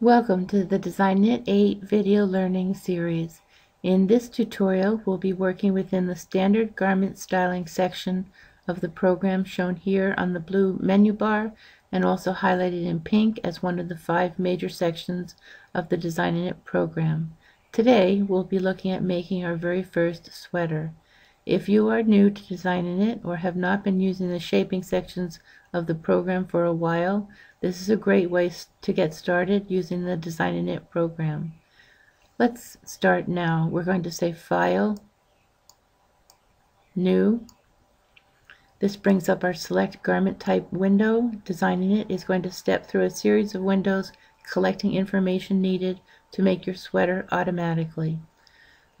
Welcome to the DesignaKnit 8 video learning series. In this tutorial, we'll be working within the standard garment styling section of the program shown here on the blue menu bar and also highlighted in pink as one of the five major sections of the DesignaKnit program. Today, we'll be looking at making our very first sweater. If you are new to DesignaKnit or have not been using the shaping sections of the program for a while, this is a great way to get started using the DesignaKnit program. Let's start now. We're going to say File, New. This brings up our Select Garment Type window. DesignaKnit is going to step through a series of windows collecting information needed to make your sweater automatically.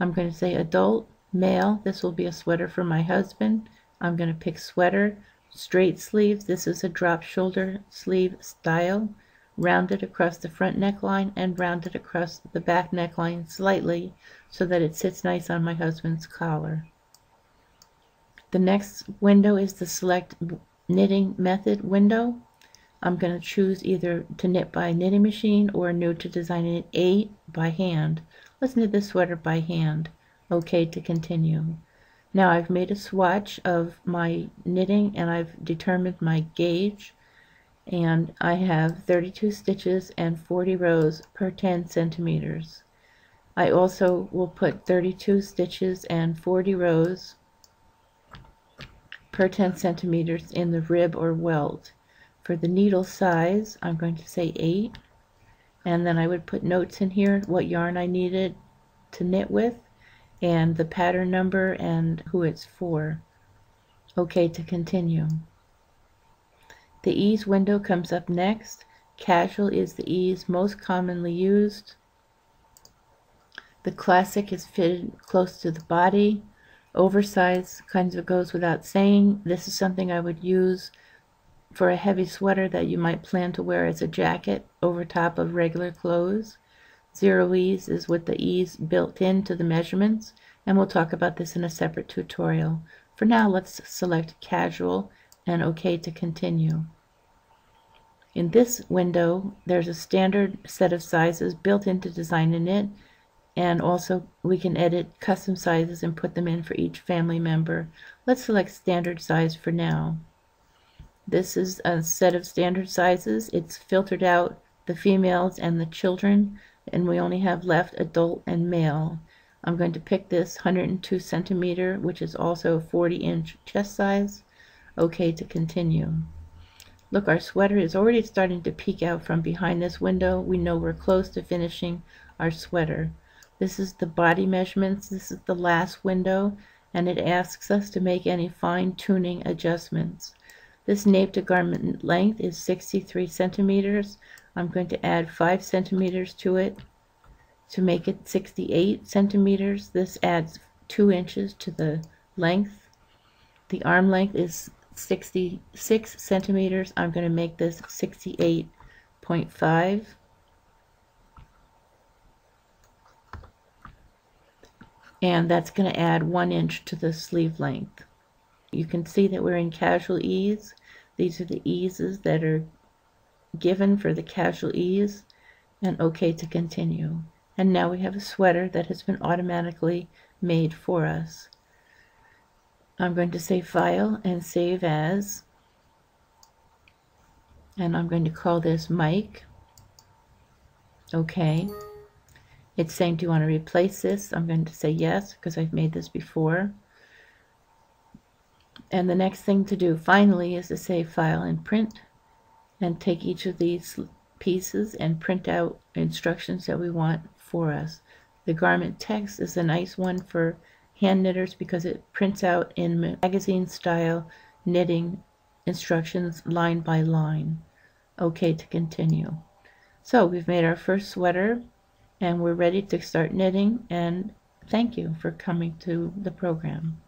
I'm going to say Adult, Male. This will be a sweater for my husband. I'm going to pick Sweater straight sleeves. This is a drop shoulder sleeve style, rounded across the front neckline and rounded across the back neckline slightly so that it sits nice on my husband's collar. The next window is the select knitting method window. I'm going to choose either to knit by knitting machine or new to DesignaKnit 8 by hand. Let's knit this sweater by hand. OK to continue. Now I've made a swatch of my knitting and I've determined my gauge and I have 32 stitches and 40 rows per 10 centimeters. I also will put 32 stitches and 40 rows per 10 centimeters in the rib or welt. For the needle size, I'm going to say 8. And then I would put notes in here what yarn I needed to knit with and the pattern number and who it's for. OK to continue. The ease window comes up next. Casual is the ease most commonly used. The classic is fitted close to the body. Oversized kind of goes without saying. This is something I would use for a heavy sweater that you might plan to wear as a jacket over top of regular clothes. Zero ease is with the ease built into the measurements, and we'll talk about this in a separate tutorial. For now, let's select Casual and OK to continue. In this window, there's a standard set of sizes built into DesignaKnit, and also we can edit custom sizes and put them in for each family member. Let's select standard size for now. This is a set of standard sizes. It's filtered out the females and the children and we only have left adult and male. I'm going to pick this 102 centimeter, which is also 40 inch chest size. OK to continue. Look, our sweater is already starting to peek out from behind this window. We know we're close to finishing our sweater. This is the body measurements. This is the last window, and it asks us to make any fine tuning adjustments. This nape to garment length is 63 centimeters. I'm going to add 5 centimeters to it to make it 68 centimeters. This adds 2 inches to the length. The arm length is 66 centimeters. I'm going to make this 68.5. And that's going to add 1 inch to the sleeve length. You can see that we're in casual ease. These are the eases that are given for the casual ease, and OK to continue. And now we have a sweater that has been automatically made for us. I'm going to say File and Save As. And I'm going to call this Mike. OK. It's saying, do you want to replace this? I'm going to say yes, because I've made this before. And the next thing to do finally is to save file and print and take each of these pieces and print out instructions that we want for us. The garment text is a nice one for hand knitters because it prints out in magazine style knitting instructions line by line. Okay to continue. So we've made our first sweater and we're ready to start knitting and thank you for coming to the program.